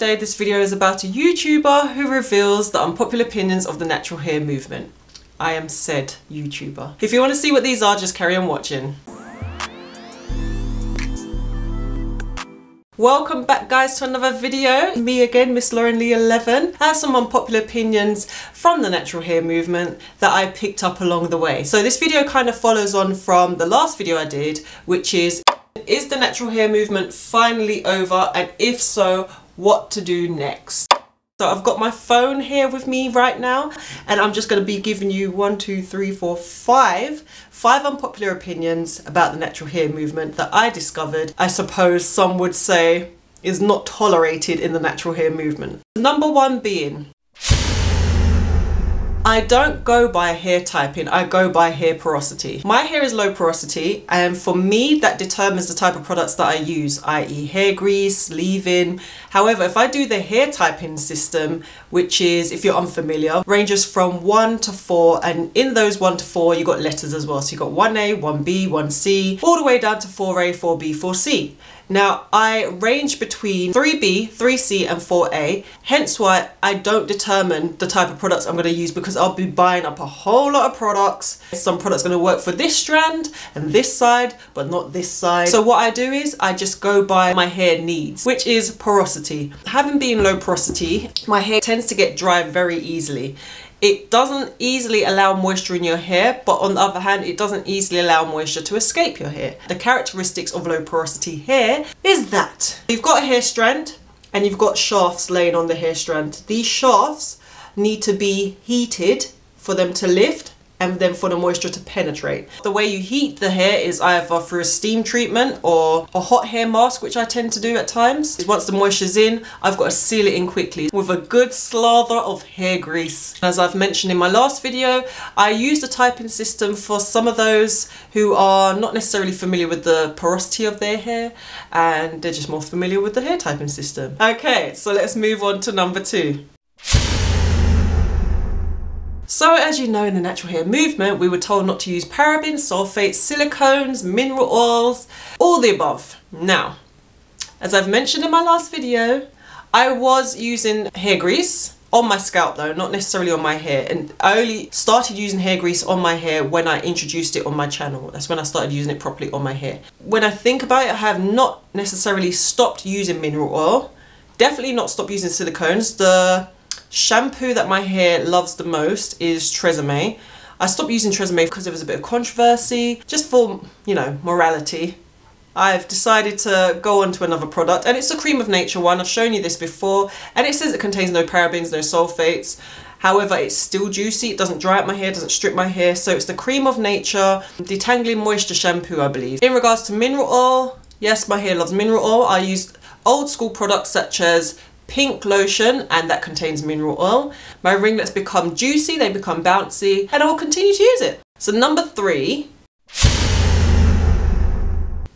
Today this video is about a YouTuber who reveals the unpopular opinions of the natural hair movement. I am said YouTuber. If you want to see what these are, just carry on watching. Welcome back guys to another video. Me again, Miss Lauren Leigh 11. I have some unpopular opinions from the natural hair movement that I picked up along the way. So this video kind of follows on from the last video I did, which is, is the natural hair movement finally over? And if so, what to do next. So I've got my phone here with me right now and I'm just going to be giving you one, two, three, four, five, five unpopular opinions about the natural hair movement that I discovered. I suppose some would say is not tolerated in the natural hair movement. Number one being I don't go by hair typing, I go by hair porosity. My hair is low porosity and for me that determines the type of products that I use, i.e. hair grease, leave-in. However, if I do the hair typing system, which is, if you're unfamiliar, ranges from 1 to 4 and in those 1 to 4 you got letters as well. So you got 1A, 1B, 1C, all the way down to 4A, 4B, 4C. Now I range between 3B, 3C and 4A, hence why I don't determine the type of products I'm going to use because I'll be buying up a whole lot of products. Some products going to work for this strand and this side, but not this side. So what I do is I just go by my hair needs, which is porosity. Having been low porosity, my hair tends to get dry very easily. It doesn't easily allow moisture in your hair, but on the other hand, it doesn't easily allow moisture to escape your hair. The characteristics of low porosity hair is that you've got a hair strand and you've got shafts laying on the hair strand. These shafts need to be heated for them to lift and then for the moisture to penetrate. The way you heat the hair is either through a steam treatment or a hot hair mask, which I tend to do at times. Once the moisture's in, I've got to seal it in quickly with a good slather of hair grease. As I've mentioned in my last video, I use the typing system for some of those who are not necessarily familiar with the porosity of their hair and they're just more familiar with the hair typing system. Okay, so let's move on to number two. So as you know in the natural hair movement, we were told not to use parabens, sulfates, silicones, mineral oils, all the above. Now, as I've mentioned in my last video, I was using hair grease on my scalp though, not necessarily on my hair. And I only started using hair grease on my hair when I introduced it on my channel. That's when I started using it properly on my hair. When I think about it, I have not necessarily stopped using mineral oil. Definitely not stopped using silicones. The Shampoo that my hair loves the most is Tresemme. I stopped using Tresemme because there was a bit of controversy, just for, you know, morality. I've decided to go on to another product and it's the Cream of Nature one. I've shown you this before and it says it contains no parabens, no sulfates. However, it's still juicy, it doesn't dry out my hair, doesn't strip my hair. So it's the Cream of Nature Detangling Moisture Shampoo, I believe. In regards to mineral oil, yes, my hair loves mineral oil. I use old school products such as pink lotion and that contains mineral oil. My ringlets become juicy, they become bouncy and I will continue to use it. So number three,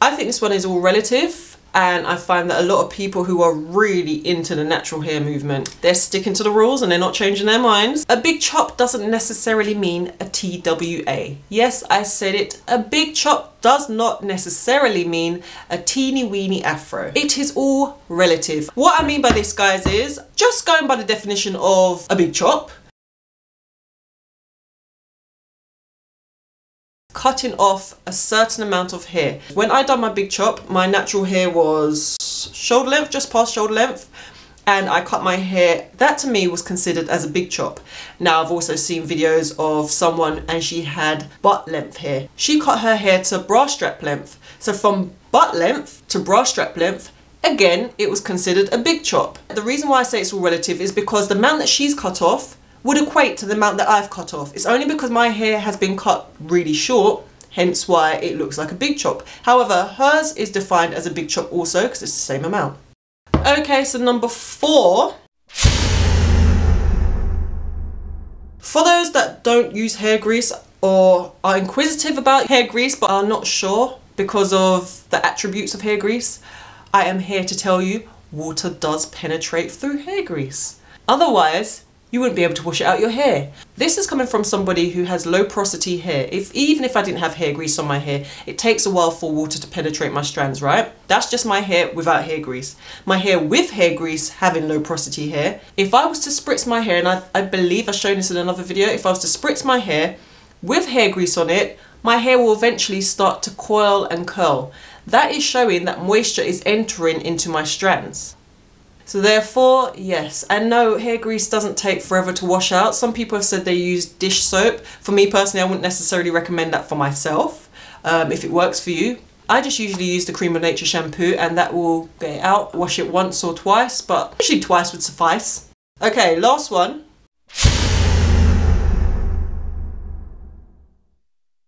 I think this one is all relative and I find that a lot of people who are really into the natural hair movement, they're sticking to the rules and they're not changing their minds. A big chop doesn't necessarily mean a TWA. Yes, I said it. A big chop does not necessarily mean a teeny weeny afro. It is all relative. What I mean by this guys is just going by the definition of a big chop, cutting off a certain amount of hair. When I done my big chop, my natural hair was shoulder length, just past shoulder length, and I cut my hair. That to me was considered as a big chop. Now I've also seen videos of someone and she had butt length hair. She cut her hair to bra strap length. So from butt length to bra strap length, again, it was considered a big chop. The reason why I say it's all relative is because the amount that she's cut off would equate to the amount that I've cut off. It's only because my hair has been cut really short hence why it looks like a big chop. However, hers is defined as a big chop also because it's the same amount. Okay, so number four. For those that don't use hair grease or are inquisitive about hair grease but are not sure because of the attributes of hair grease, I am here to tell you water does penetrate through hair grease. Otherwise, you wouldn't be able to wash it out your hair. This is coming from somebody who has low porosity hair. If Even if I didn't have hair grease on my hair, it takes a while for water to penetrate my strands, right? That's just my hair without hair grease. My hair with hair grease having low porosity hair. If I was to spritz my hair, and I, I believe I've shown this in another video, if I was to spritz my hair with hair grease on it, my hair will eventually start to coil and curl. That is showing that moisture is entering into my strands. So therefore, yes. And no, hair grease doesn't take forever to wash out. Some people have said they use dish soap. For me personally, I wouldn't necessarily recommend that for myself. Um, if it works for you. I just usually use the Cream of Nature shampoo and that will get it out. Wash it once or twice, but usually twice would suffice. Okay, last one.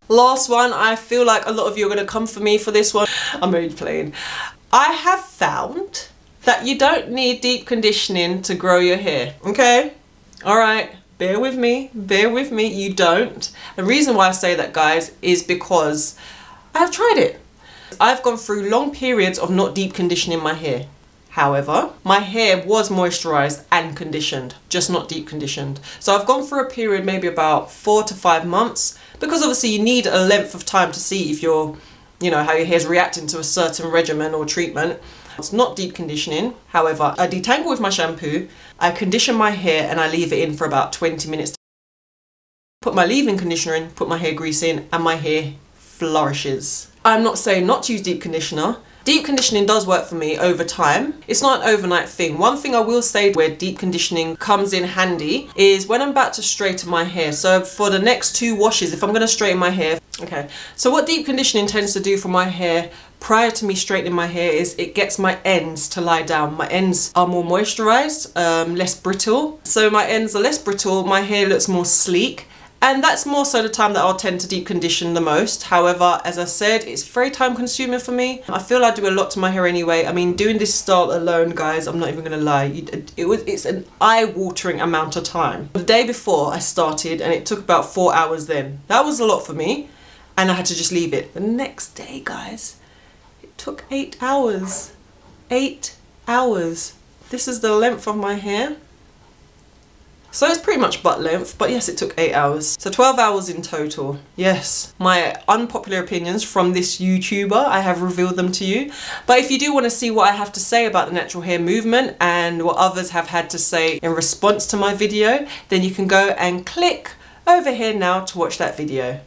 Last one, I feel like a lot of you are going to come for me for this one. I'm only playing. I have found that you don't need deep conditioning to grow your hair, okay? All right, bear with me, bear with me, you don't. The reason why I say that, guys, is because I've tried it. I've gone through long periods of not deep conditioning my hair. However, my hair was moisturized and conditioned, just not deep conditioned. So I've gone through a period maybe about four to five months because obviously you need a length of time to see if you're, you know, how your hair's reacting to a certain regimen or treatment. It's not deep conditioning. However, I detangle with my shampoo, I condition my hair and I leave it in for about 20 minutes. Put my leave-in conditioner in, put my hair grease in and my hair flourishes. I'm not saying not to use deep conditioner. Deep conditioning does work for me over time. It's not an overnight thing. One thing I will say where deep conditioning comes in handy is when I'm about to straighten my hair. So for the next two washes, if I'm going to straighten my hair, okay. So what deep conditioning tends to do for my hair prior to me straightening my hair is it gets my ends to lie down. My ends are more moisturized, um, less brittle. So my ends are less brittle, my hair looks more sleek and that's more so the time that I'll tend to deep condition the most. However, as I said, it's very time consuming for me. I feel I do a lot to my hair anyway. I mean, doing this style alone, guys, I'm not even gonna lie. It, was, it's an eye-watering amount of time. The day before I started, and it took about four hours then. That was a lot for me, and I had to just leave it. The next day, guys, took eight hours. Eight hours. This is the length of my hair. So it's pretty much butt length, but yes, it took 8 hours. So 12 hours in total. Yes, my unpopular opinions from this YouTuber, I have revealed them to you. But if you do want to see what I have to say about the natural hair movement and what others have had to say in response to my video, then you can go and click over here now to watch that video.